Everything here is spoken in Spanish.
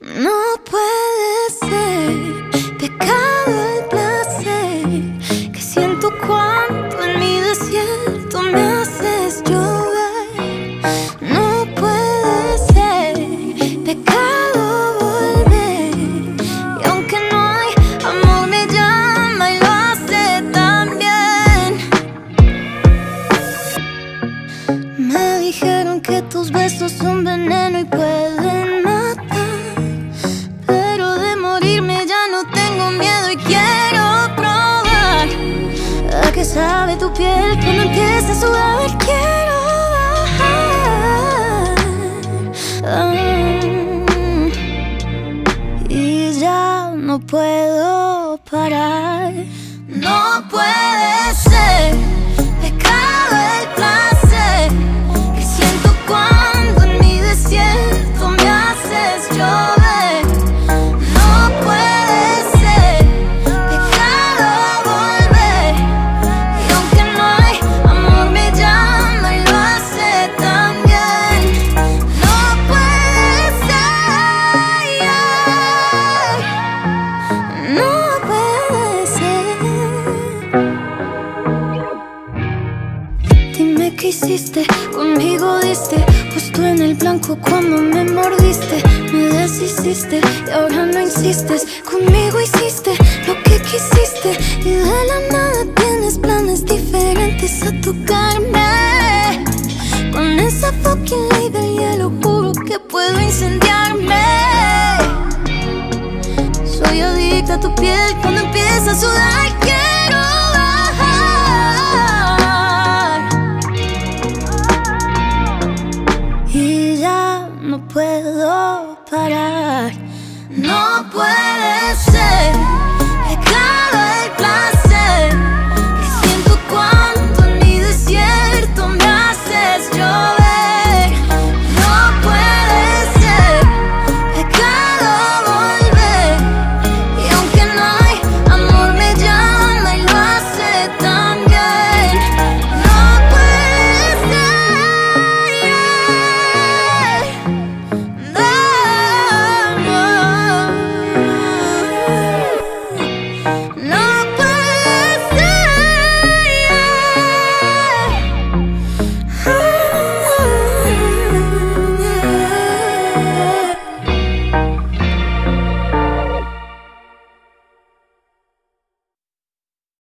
No puede ser pecado el placer que siento cuando en mi desierto me haces llover. No puede ser pecado volver y aunque no hay amor me llama y lo hace también. Me dijeron que tus besos son veneno y sabe tu piel cuando empieza a sudar? Quiero bajar. Y ya no puedo parar. No puede ser hiciste, conmigo diste, puesto en el blanco cuando me mordiste, me deshiciste y ahora no insistes, conmigo hiciste lo que quisiste y de la nada tienes planes diferentes a tocarme. Con esa fucking ley del hielo juro que puedo incendiarme. Soy adicta a tu piel cuando empieza a sudar no puedo parar. No puedo.